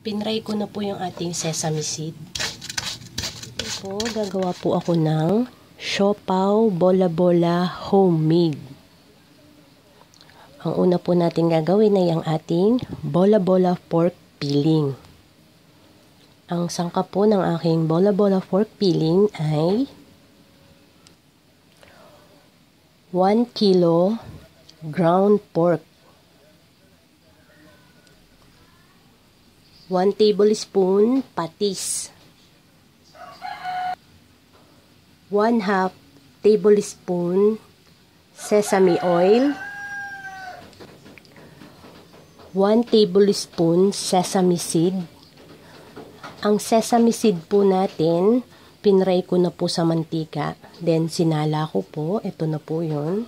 Pinray ko na po yung ating sesame seed. Ito po, gagawa po ako ng siopaw bola-bola homemade. Ang una po natin gagawin ay ang ating bola-bola pork peeling. Ang sangkap po ng aking bola-bola pork peeling ay 1 kilo ground pork 1 tablespoon patis. 1 half tablespoon sesame oil. 1 tablespoon sesame seed. Ang sesame seed po natin, pinray ko na po sa mantika. Then, sinala ko po. Ito na po yon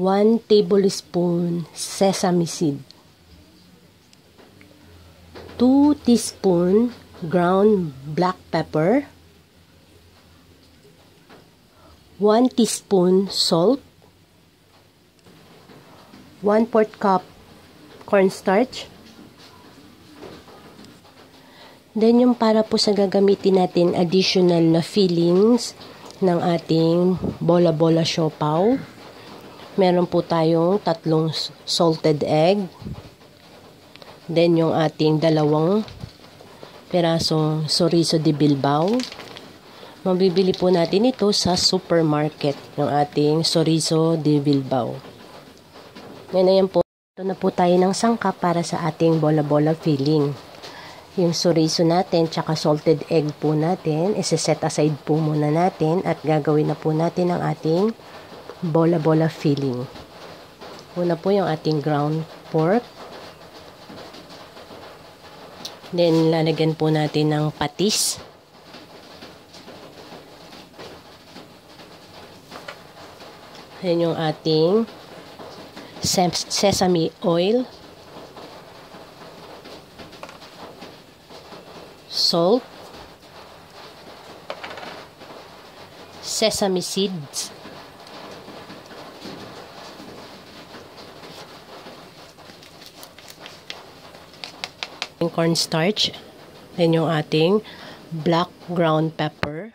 1 tablespoon sesame seed. 2 teaspoon ground black pepper, 1 teaspoon salt, 1 4 cup cornstarch, then yung para po sa gagamitin natin additional na fillings ng ating bola-bola siopaw. Meron po tayong tatlong salted egg, Then, yung ating dalawang perasong soriso de Bilbao. Mabibili po natin ito sa supermarket ng ating soriso de Bilbao. Ngayon na yan po. Ito na po tayo ng sangkap para sa ating bola-bola filling. Yung soriso natin, tsaka salted egg po natin, isi-set aside po muna natin at gagawin na po natin ang ating bola-bola filling. Una po yung ating ground pork, Then, lalagyan po natin ng patis. Ayan yung ating sesame oil. Salt. Sesame seeds. Cornstarch. Then yung ating black ground pepper.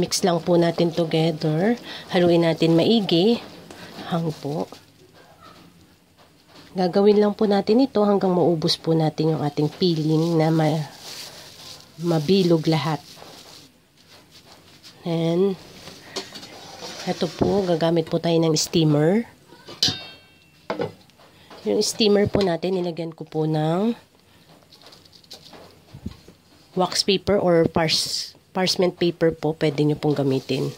Mix lang po natin together. Haluin natin maigi. Hang po. Gagawin lang po natin ito hanggang maubos po natin yung ating peeling na ma mabilog lahat. And, ito po, gagamit po tayo ng steamer. Yung steamer po natin, nilagyan ko po ng wax paper or pars parchment paper po, pwede nyo pong gamitin.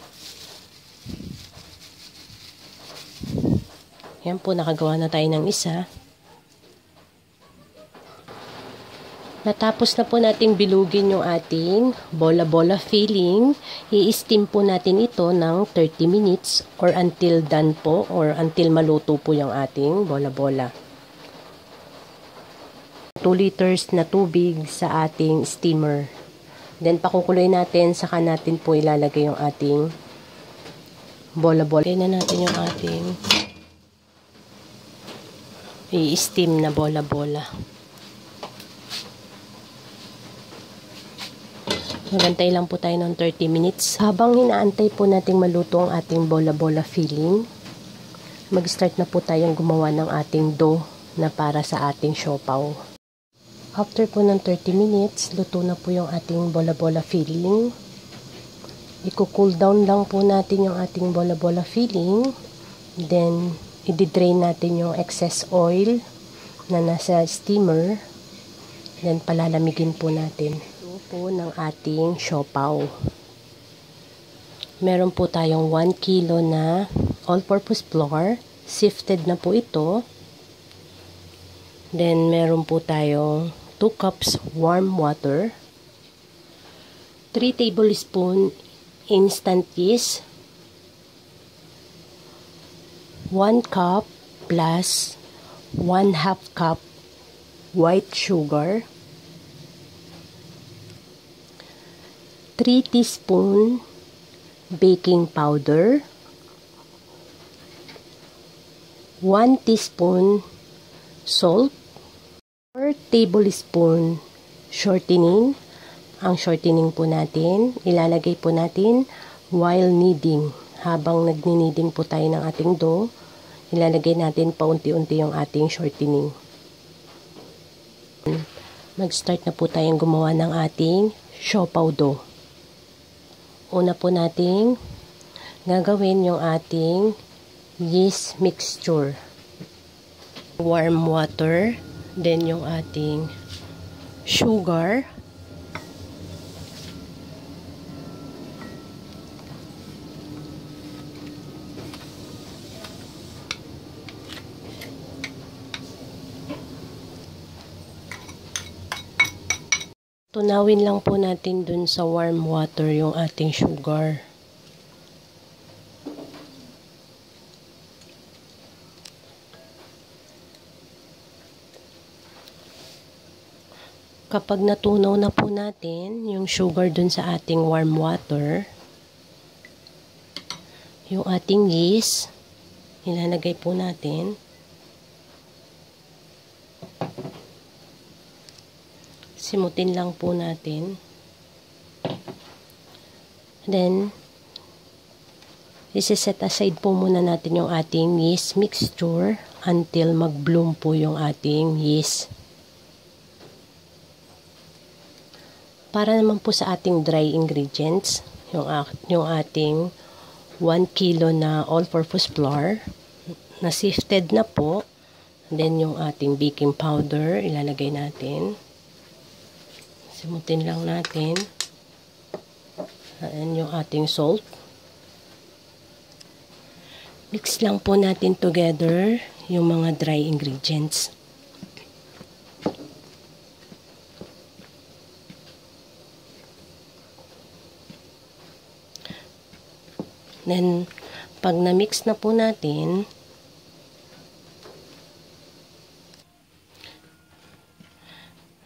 Yan po, nakagawa na tayo ng isa. Natapos na po nating bilugin yung ating bola-bola filling. I-steam po natin ito ng 30 minutes or until done po or until maluto po yung ating bola-bola. 2 liters na tubig sa ating steamer. Then, pakukuloy natin, saka natin po ilalagay yung ating bola-bola. Kaya na natin yung ating i-steam na bola-bola. Magantay lang po tayo ng 30 minutes. Habang hinaantay po nating maluto ang ating bola-bola filling, mag-start na po tayong gumawa ng ating dough na para sa ating siopaw. After po ng 30 minutes, luto na po yung ating bola-bola filling. Iko-cool down lang po natin yung ating bola-bola filling. Then, i-drain natin yung excess oil na nasa steamer. Then, palalamigin po natin. Ito po ng ating siopaw. Meron po tayong 1 kilo na all-purpose flour. Sifted na po ito. Then, meron po tayong 2 cups warm water, 3 tablespoon instant yeast, 1 cup plus 1 half cup white sugar, 3 teaspoon baking powder, 1 teaspoon salt, 4 tablespoon shortening. Ang shortening po natin, ilalagay po natin while kneading. Habang nagni-kneading po tayo ng ating dough, ilalagay natin paunti-unti yung ating shortening. Mag-start na po tayong gumawa ng ating siopaw dough. Una po nating gagawin yung ating yeast mixture. Warm water, then yung ating sugar, Tunawin lang po natin dun sa warm water yung ating sugar. Kapag natunaw na po natin yung sugar dun sa ating warm water, yung ating yeast, ilalagay po natin. Simutin lang po natin. Then, isi-set aside po muna natin yung ating yeast mixture until mag-bloom po yung ating yeast. Para naman po sa ating dry ingredients, yung, yung ating 1 kilo na all-purpose flour na sifted na po. Then yung ating baking powder, ilalagay natin. Simutin lang natin. Ayan yung ating salt. Mix lang po natin together yung mga dry ingredients. Then, pag na-mix na po natin,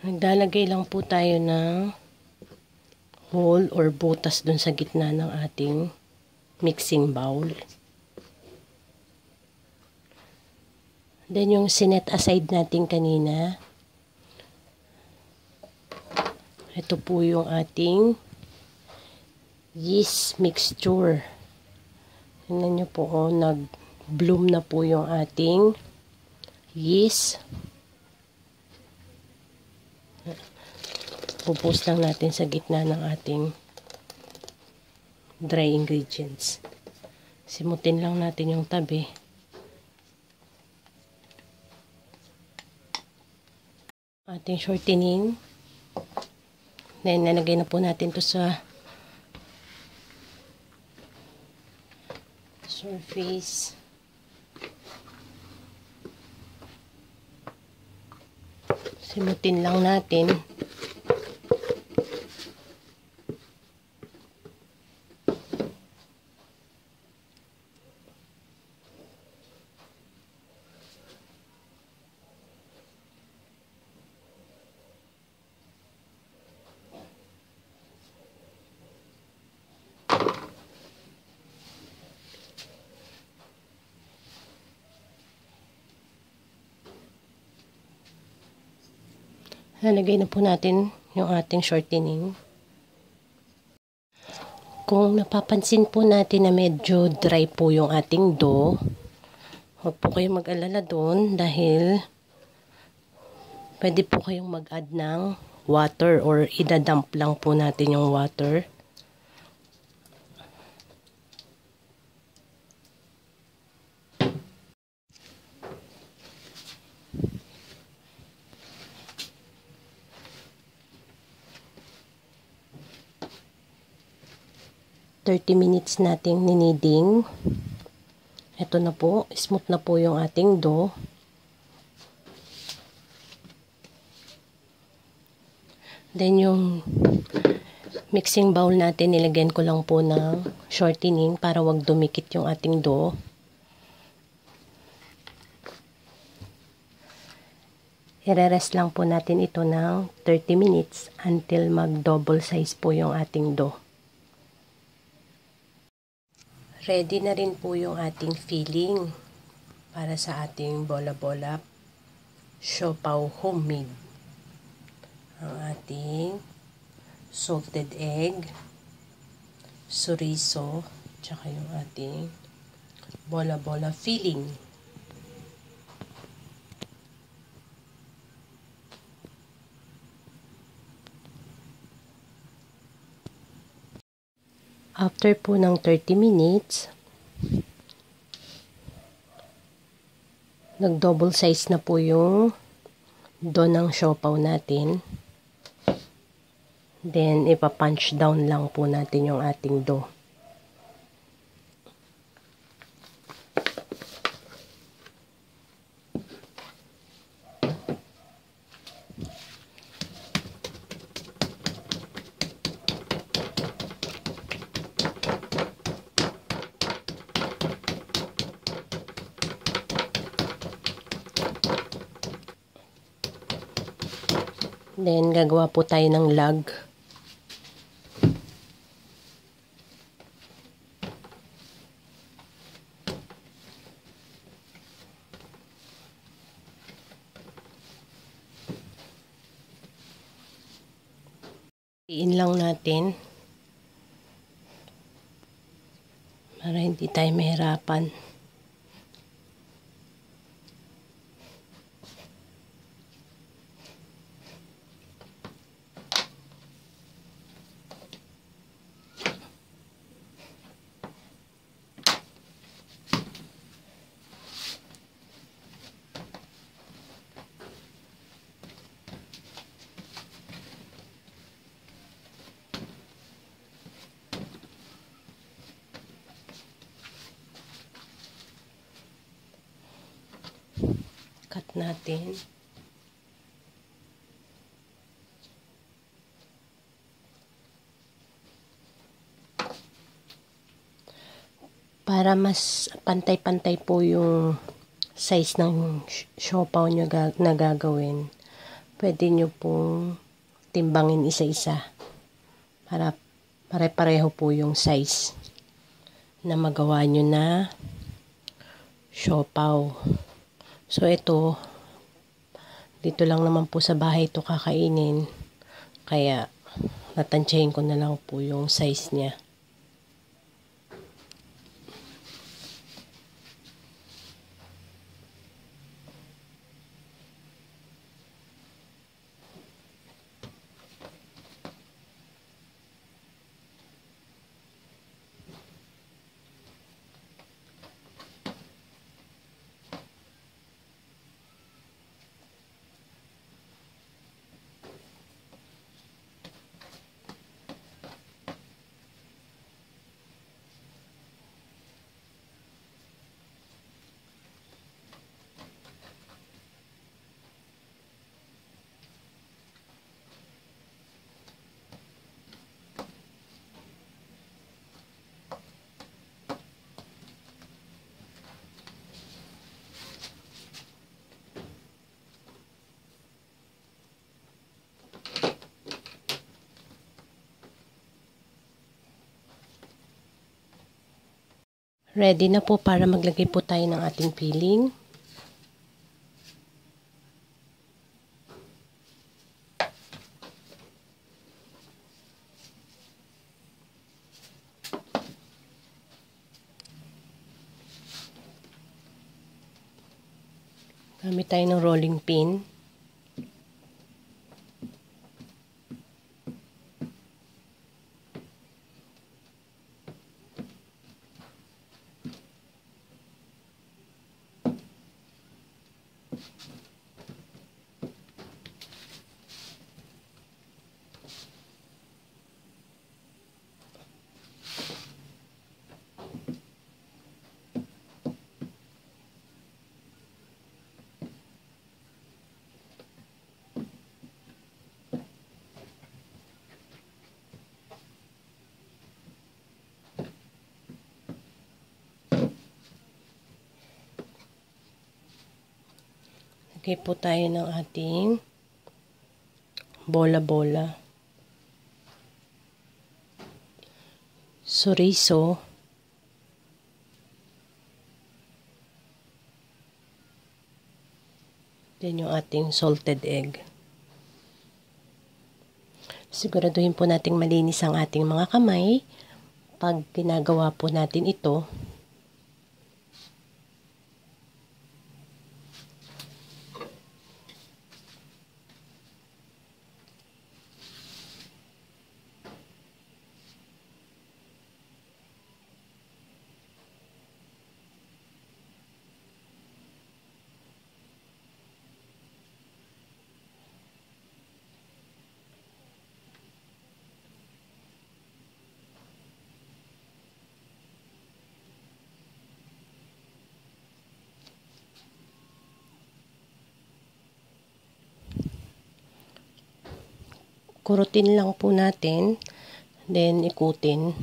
nagdalagay lang po tayo ng hole or butas dun sa gitna ng ating mixing bowl. Then, yung sinet aside natin kanina, ito po yung ating yeast mixture. Tingnan nyo po, oh, nag-bloom na po yung ating yeast. Pupus lang natin sa gitna ng ating dry ingredients. Simutin lang natin yung tabi. Ating shortening. Then, nalagay na po natin to sa surface. Simutin lang natin. Nalagay na po natin yung ating shortening. Kung napapansin po natin na medyo dry po yung ating dough, huwag po kayong mag-alala doon dahil pwede po kayong mag-add ng water or idadump lang po natin yung water. 30 minutes nating niniding. Ito na po, smooth na po yung ating dough. Then yung mixing bowl natin, nilagyan ko lang po ng shortening para wag dumikit yung ating dough. Ire-rest lang po natin ito ng 30 minutes until mag double size po yung ating dough. Ready na rin po yung ating filling para sa ating bola-bola siopaw homemade. Ang ating salted egg, suriso, tsaka yung ating bola-bola filling. After po ng 30 minutes, nag-double size na po yung do ng siopaw natin. Then, ipa-punch down lang po natin yung ating dough. Then, gagawa po tayo ng log. Iin lang natin. Para hindi tayo mahirapan. Cut natin. Para mas pantay-pantay po yung size ng siopaw nyo na gagawin, pwede nyo pong timbangin isa-isa para pare-pareho po yung size na magawa nyo na siopaw. So, ito, dito lang naman po sa bahay ito kakainin. Kaya, natansyahin ko na lang po yung size niya. Ready na po para maglagay po tayo ng ating filling. Gamit tayo ng rolling pin. Lagay po tayo ng ating bola-bola. Suriso. Then yung ating salted egg. Siguraduhin po nating malinis ang ating mga kamay pag ginagawa po natin ito. Kurutin lang po natin then ikutin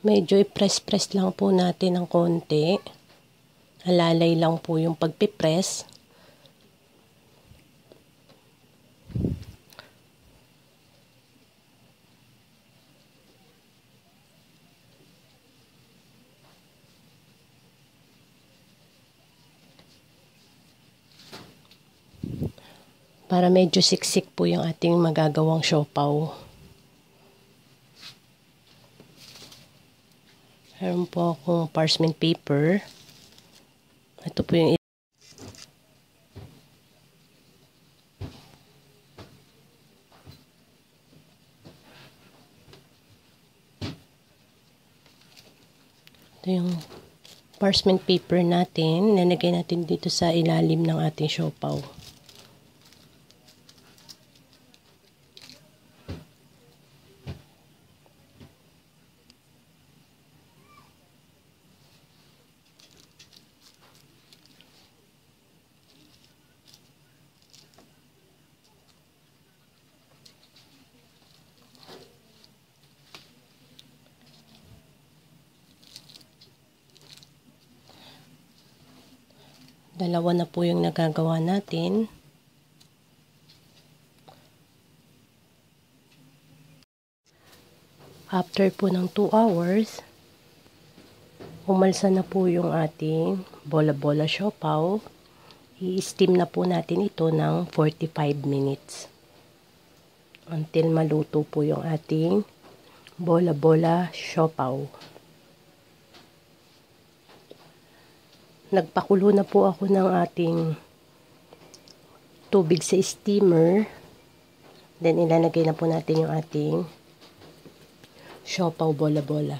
medyo i-press-press lang po natin ng konti. Alalay lang po yung pagpipress. Para medyo siksik po yung ating magagawang siopaw. Meron po akong parchment paper. Ito po yung Ito yung parchment paper natin. Nalagay natin dito sa ilalim ng ating siopaw. Dalawa na po yung nagagawa natin. After po ng 2 hours, umalsa na po yung ating bola-bola siopaw. I-steam na po natin ito ng 45 minutes. Until maluto po yung ating bola-bola siopaw. Nagpakulo na po ako ng ating tubig sa steamer. Then, ilalagay na po natin yung ating siopaw bola-bola.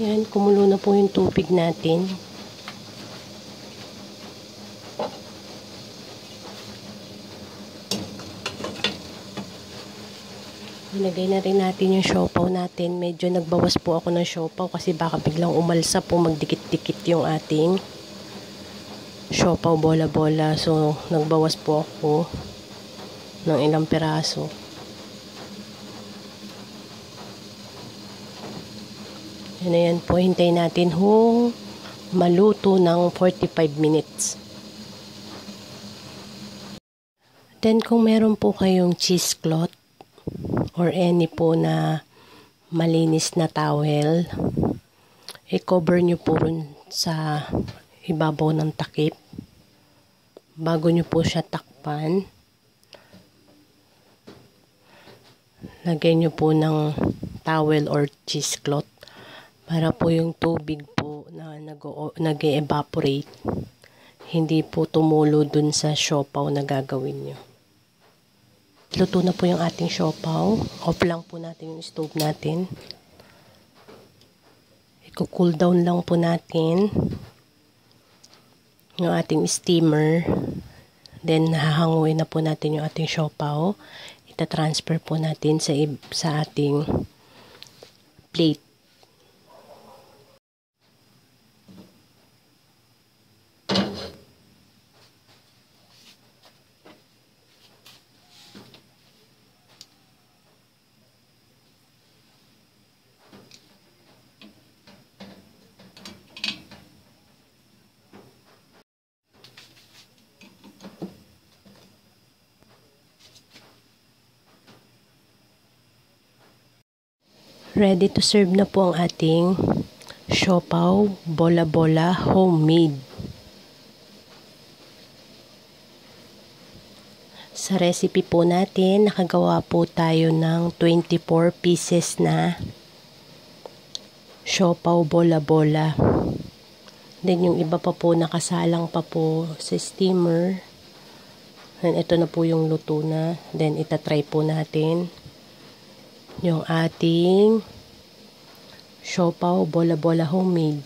Yan, kumulo na po yung tubig natin. Nilagay na rin natin yung siopaw natin. Medyo nagbawas po ako ng siopaw kasi baka biglang umalsa po magdikit-dikit yung ating siopaw bola-bola. So, nagbawas po ako ng ilang peraso. Yan na yan po. Hintayin natin hong maluto ng 45 minutes. Then, kung meron po kayong cheesecloth, or any po na malinis na towel, i-cover nyo po rin sa ibabaw ng takip bago nyo po siya takpan. Lagay nyo po ng towel or cheesecloth para po yung tubig po na nag-evaporate hindi po tumulo dun sa siopaw na gagawin nyo. Luto na po yung ating siopaw. Off lang po natin yung stove natin. Iko-cool down lang po natin yung ating steamer. Then, hahanguin na po natin yung ating siopaw. Ita-transfer po natin sa, sa ating plate. Ready to serve na po ang ating siopaw bola-bola homemade. Sa recipe po natin, nakagawa po tayo ng 24 pieces na siopaw bola-bola. Then yung iba pa po nakasalang pa po sa steamer. And ito na po yung luto na. Then itatry po natin yung ating siopaw bola-bola homemade.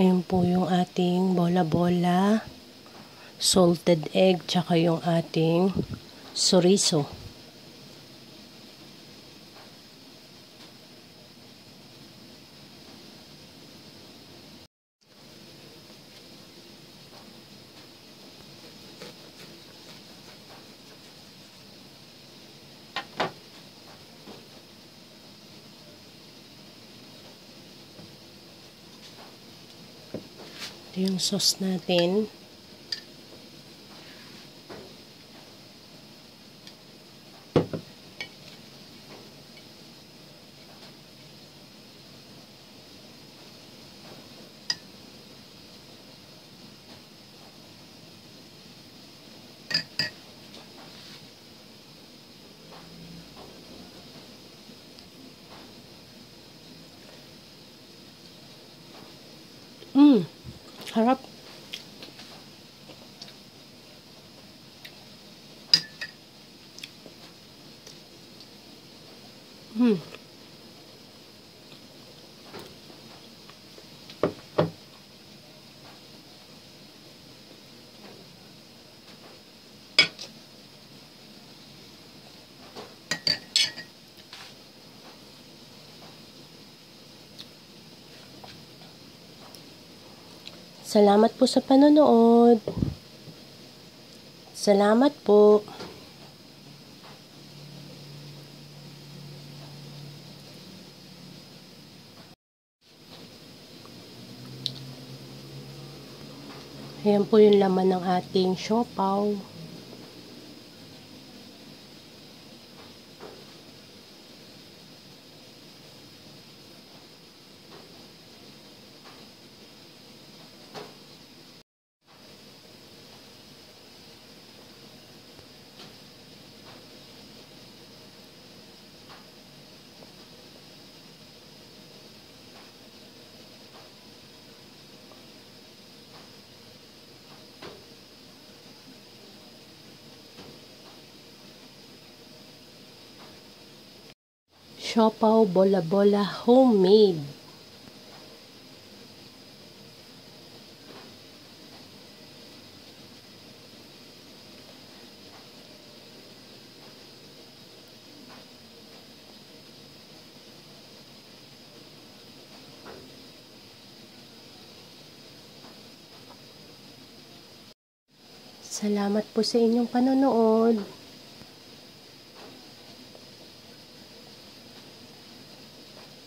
Ayun po yung ating bola-bola, salted egg, tsaka yung ating soriso. Yung sauce natin. ครับ อืม Salamat po sa panonood. Salamat po. Ayan po yung laman ng ating siopaw. Siopaw bola-bola homemade. Salamat po sa inyong panonood.